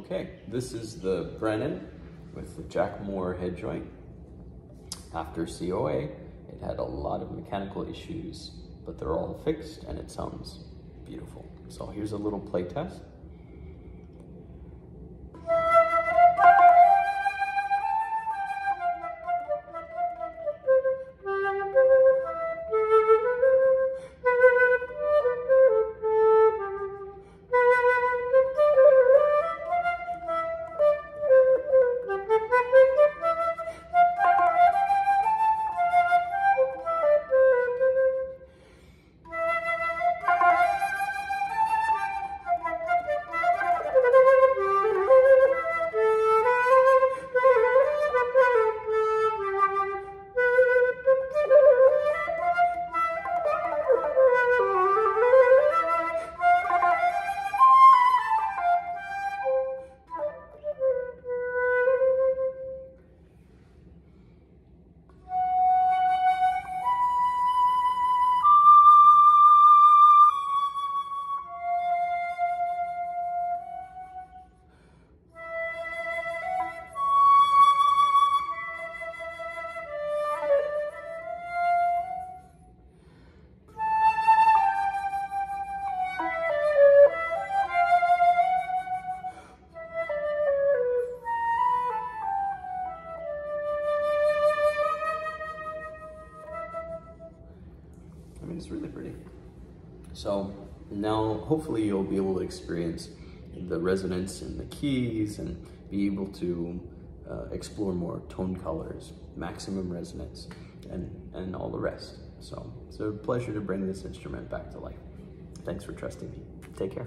Okay, this is the Brannen with the Jack Moore head joint. After COA, it had a lot of mechanical issues, but they're all fixed and it sounds beautiful. So here's a little play test. Mean, it's really pretty. So now hopefully you'll be able to experience the resonance in the keys and be able to uh, explore more tone colors, maximum resonance, and, and all the rest. So it's a pleasure to bring this instrument back to life. Thanks for trusting me. Take care.